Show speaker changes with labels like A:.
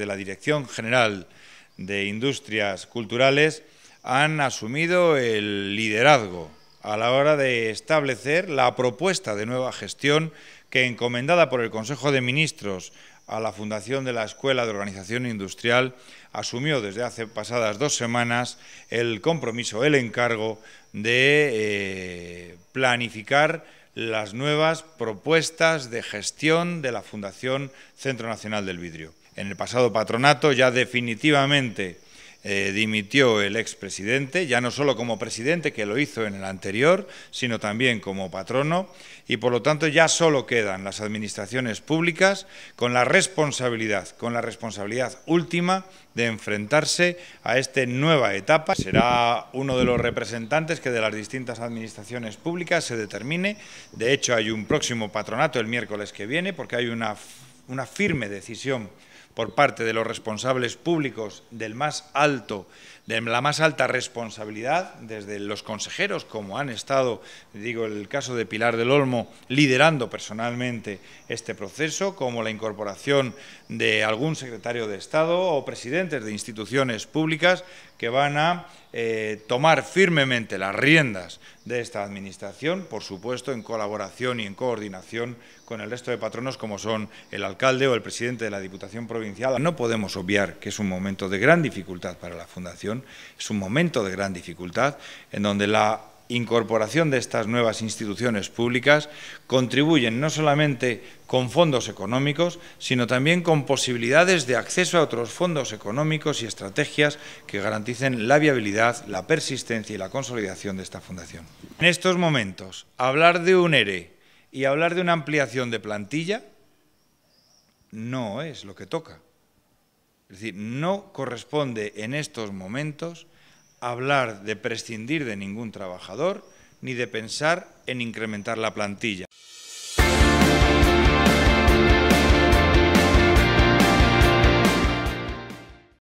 A: desde la Dirección General de Industrias Culturales han asumido el liderazgo a la hora de establecer la propuesta de nueva gestión que, encomendada por el Consejo de Ministros a la Fundación de la Escuela de Organización Industrial, asumió desde hace pasadas dos semanas el compromiso, el encargo de eh, planificar las nuevas propuestas de gestión de la Fundación Centro Nacional del Vidrio. En el pasado patronato ya definitivamente eh, dimitió el expresidente, ya no solo como presidente, que lo hizo en el anterior, sino también como patrono, y por lo tanto ya solo quedan las administraciones públicas con la responsabilidad, con la responsabilidad última de enfrentarse a esta nueva etapa. Será uno de los representantes que de las distintas administraciones públicas se determine. De hecho, hay un próximo patronato el miércoles que viene, porque hay una, una firme decisión por parte de los responsables públicos del más alto, de la más alta responsabilidad, desde los consejeros, como han estado, digo, el caso de Pilar del Olmo, liderando personalmente este proceso, como la incorporación de algún secretario de Estado o presidentes de instituciones públicas que van a eh, tomar firmemente las riendas de esta Administración, por supuesto en colaboración y en coordinación con el resto de patronos como son el alcalde o el presidente de la Diputación Provincial. No podemos obviar que es un momento de gran dificultad para la Fundación, es un momento de gran dificultad en donde la incorporación de estas nuevas instituciones públicas contribuyen no solamente con fondos económicos, sino también con posibilidades de acceso a otros fondos económicos y estrategias que garanticen la viabilidad, la persistencia y la consolidación de esta fundación. En estos momentos, hablar de un ERE y hablar de una ampliación de plantilla no es lo que toca. Es decir, no corresponde en estos momentos hablar de prescindir de ningún trabajador ni de pensar en incrementar la plantilla.